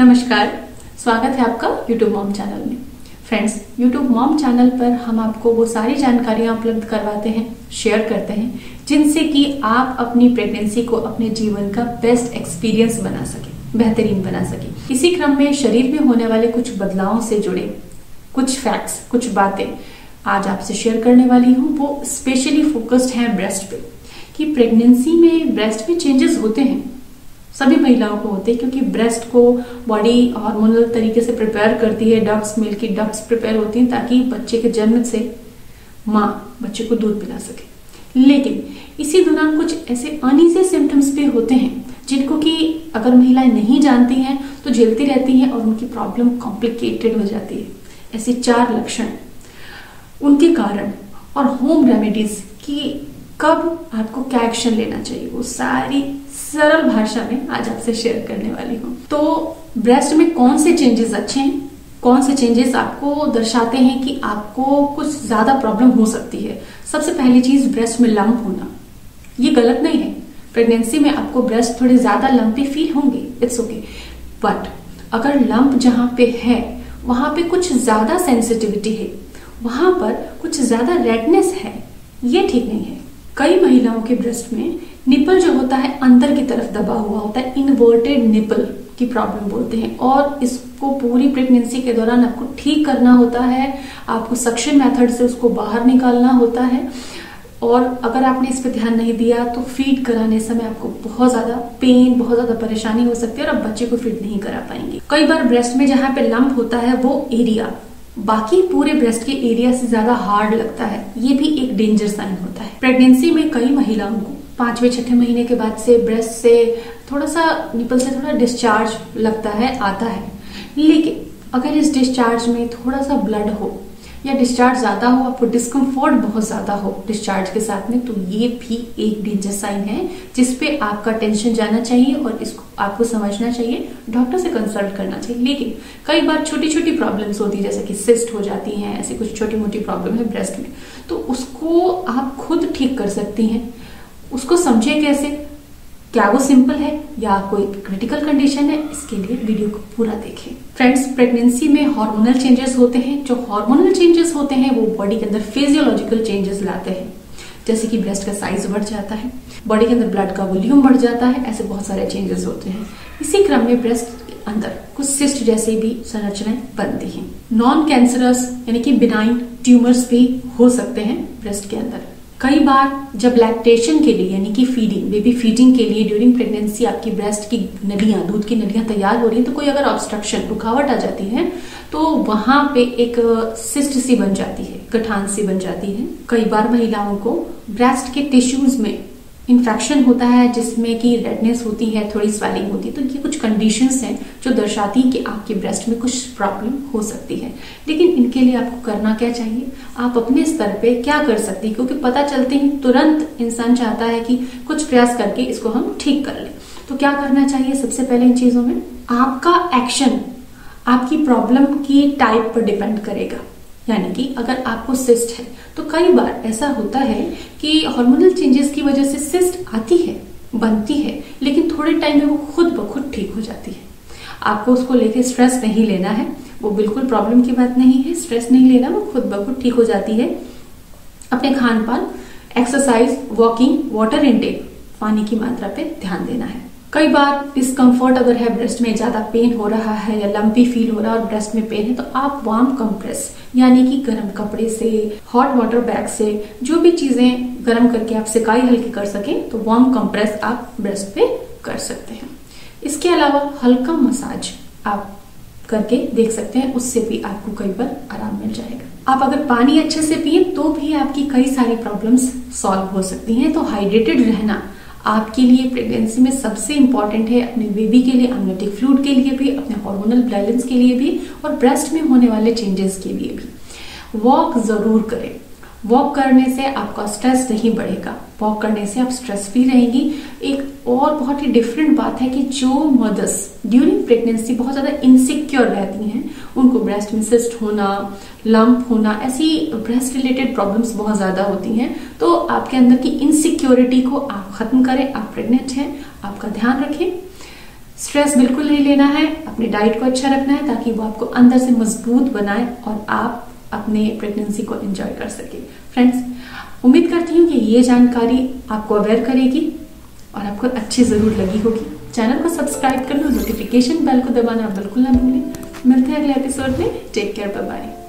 नमस्कार, स्वागत है आपका YouTube मॉम चैनल में। फ्रेंड्स YouTube मॉम चैनल पर हम आपको वो सारी जानकारियाँ उपलब्ध करवाते हैं शेयर करते हैं, जिनसे कि आप अपनी प्रेगनेंसी को अपने जीवन का बेस्ट एक्सपीरियंस बना सके, बेहतरीन बना सके। इसी क्रम में शरीर में होने वाले कुछ बदलावों से जुड़े कुछ फैक्ट्स कुछ बातें आज आपसे शेयर करने वाली हूँ। वो स्पेशली फोकस्ड है ब्रेस्ट पे, कि प्रेगनेंसी में ब्रेस्ट में चेंजेस होते हैं। सभी महिलाओं को होते हैं, क्योंकि ब्रेस्ट को बॉडी हार्मोनल तरीके से प्रिपेयर करती है डक्ट्स मिल्क की डक्ट्स प्रिपेयर होती हैं ताकि बच्चे के जन्म से माँ बच्चे को दूध पिला सके। लेकिन इसी दौरान कुछ ऐसे अनइजी सिम्टम्स भी होते हैं, जिनको कि अगर महिलाएँ नहीं जानती हैं तो झेलती रहती हैं और उनकी प्रॉब्लम कॉम्प्लिकेटेड हो जाती है। ऐसे चार लक्षण, उनके कारण और होम रेमेडीज की कब आपको क्या एक्शन लेना चाहिए? वो सारी सरल भाषा में आज आपसे शेयर करने वाली हूँ। तो ब्रेस्ट में कौन से चेंजेस अच्छे हैं? कौन से चेंजेस आपको दर्शाते हैं कि आपको कुछ ज़्यादा प्रॉब्लम हो सकती है? सबसे पहली चीज़ ब्रेस्ट में लंप होना। ये गलत नहीं है। प्रेगनेंसी में आपको ब्रेस्ट थोड़े ज़्यादा लंपी फील होंगे। इट्स ओके बट अगर लंप जहाँ पे है, वहाँ पे कुछ ज़्यादा सेंसिटिविटी है, वहाँ पर कुछ ज़्यादा रेडनेस है, ये ठीक नहीं है। कई महिलाओं के ब्रेस्ट में निपल जो होता है अंदर की तरफ़ दबा हुआ होता है इनवर्टेड निपल की प्रॉब्लम बोलते हैं। और इसको पूरी प्रेगनेंसी के दौरान आपको ठीक करना होता है, आपको सक्शन मेथड से उसको बाहर निकालना होता है। और अगर आपने इस पर ध्यान नहीं दिया तो फ़ीड कराने समय आपको बहुत ज़्यादा पेन बहुत ज़्यादा परेशानी हो सकती है और आप बच्चे को फ़ीड नहीं करा पाएँगे। कई बार ब्रेस्ट में जहाँ पे लंप होता है, वो एरिया बाकी पूरे ब्रेस्ट के एरिया से ज़्यादा हार्ड लगता है। ये भी एक डेंजर साइन होता है। प्रेगनेंसी में कई महिलाओं को पांचवे, छठे महीने के बाद से ब्रेस्ट से थोड़ा सा निपल से थोड़ा डिस्चार्ज लगता है, आता है। लेकिन अगर इस डिस्चार्ज में थोड़ा सा ब्लड हो या डिस्चार्ज ज़्यादा हो, आपको डिस्कम्फर्ट बहुत ज़्यादा हो डिस्चार्ज के साथ में तो ये भी एक डेंजर साइन है जिसपे आपका टेंशन जाना चाहिए और इसको आपको समझना चाहिए डॉक्टर से कंसल्ट करना चाहिए। लेकिन कई बार छोटी छोटी प्रॉब्लम्स होती है, जैसे कि सिस्ट हो जाती हैं, ऐसी कुछ छोटी मोटी प्रॉब्लम है ब्रेस्ट में। तो उसको आप खुद ठीक कर सकती हैं। उसको समझे कैसे? क्या वो सिंपल है या कोई क्रिटिकल कंडीशन है, इसके लिए वीडियो को पूरा देखें। फ्रेंड्स प्रेगनेंसी में हार्मोनल चेंजेस होते हैं। जो हार्मोनल चेंजेस होते हैं, वो बॉडी के अंदर फिजियोलॉजिकल चेंजेस लाते हैं। जैसे कि ब्रेस्ट का साइज़ बढ़ जाता है बॉडी के अंदर ब्लड का वॉल्यूम बढ़ जाता है, ऐसे बहुत सारे चेंजेस होते हैं। इसी क्रम में ब्रेस्ट के अंदर कुछ सिस्ट जैसे भी संरचनाएँ बनती हैं। नॉन कैंसरस यानी कि बिनाइन ट्यूमर्स भी हो सकते हैं ब्रेस्ट के अंदर। कई बार जब लैक्टेशन के लिए, यानी कि फीडिंग बेबी फीडिंग के लिए ड्यूरिंग प्रेगनेंसी आपकी ब्रेस्ट की नलियाँ, दूध की नलियाँ तैयार हो रही हैं तो कोई अगर ऑब्स्ट्रक्शन रुकावट आ जाती है तो वहाँ पे एक सिस्ट सी बन जाती है, गठान सी बन जाती है। कई बार महिलाओं को ब्रेस्ट के टिश्यूज में इन्फेक्शन होता है, जिसमें कि रेडनेस होती है, थोड़ी स्वेलिंग होती है तो ये कुछ कंडीशंस हैं जो दर्शाती हैं कि आपके ब्रेस्ट में कुछ प्रॉब्लम हो सकती है। लेकिन इनके लिए आपको करना क्या चाहिए? आप अपने स्तर पे क्या कर सकती हैं? क्योंकि पता चलते ही, तुरंत इंसान चाहता है कि कुछ प्रयास करके इसको हम ठीक कर लें। तो क्या करना चाहिए सबसे पहले इन चीज़ों में? आपका एक्शन आपकी प्रॉब्लम की टाइप पर डिपेंड करेगा। यानी कि अगर आपको सिस्ट है तो कई बार ऐसा होता है कि हार्मोनल चेंजेस की वजह से सिस्ट आती है, बनती है, लेकिन थोड़े टाइम में वो खुद ब खुद ठीक हो जाती है। आपको उसको लेके स्ट्रेस नहीं लेना है, वो बिल्कुल प्रॉब्लम की बात नहीं है स्ट्रेस नहीं लेना, वो खुद ब खुद ठीक हो जाती है। अपने खान पान एक्सरसाइज वॉकिंग वाटर इनटेक पानी की मात्रा पे ध्यान देना है। कई बार डिस्कम्फर्ट अगर है ब्रेस्ट में ज़्यादा पेन हो रहा है या लंपी फील हो रहा है और ब्रेस्ट में पेन है तो आप वार्म कंप्रेस यानी कि गर्म कपड़े से हॉट वाटर बैग से, जो भी चीज़ें गर्म करके आप सिकाई हल्की कर सकें तो वार्म कंप्रेस आप ब्रेस्ट पे कर सकते हैं। इसके अलावा हल्का मसाज आप करके देख सकते हैं, उससे भी आपको कई बार आराम मिल जाएगा। आप अगर पानी अच्छे से पिए तो भी आपकी कई सारी प्रॉब्लम्स सॉल्व हो सकती हैं तो हाइड्रेटेड रहना आपके लिए प्रेगनेंसी में सबसे इंपॉर्टेंट है अपने बेबी के लिए अम्योटिक फ्लूड के लिए भी, अपने हार्मोनल बैलेंस के लिए भी और ब्रेस्ट में होने वाले चेंजेस के लिए भी। वॉक ज़रूर करें। वॉक करने से आपका स्ट्रेस नहीं बढ़ेगा। वॉक करने से आप स्ट्रेस फ्री रहेंगी। एक और बहुत ही डिफरेंट बात है कि जो मदर्स ड्यूरिंग प्रेगनेंसी बहुत ज़्यादा इनसिक्योर रहती हैं उनको ब्रेस्ट में सिस्ट होना लंप होना, ऐसी ब्रेस्ट रिलेटेड प्रॉब्लम्स बहुत ज़्यादा होती हैं। तो आपके अंदर की इनसिक्योरिटी को आप खत्म करें, आप प्रेग्नेंट हैं, आपका ध्यान रखें। स्ट्रेस बिल्कुल नहीं लेना है, अपने डाइट को अच्छा रखना है ताकि वो आपको अंदर से मज़बूत बनाए और आप अपने प्रेगनेंसी को एंजॉय कर सके। फ्रेंड्स उम्मीद करती हूँ कि ये जानकारी आपको अवेयर करेगी और आपको अच्छी ज़रूर लगी होगी। चैनल को सब्सक्राइब कर लो नोटिफिकेशन बेल को दबाना बिल्कुल ना भूलें। मिलते हैं अगले एपिसोड में. Take care bye bye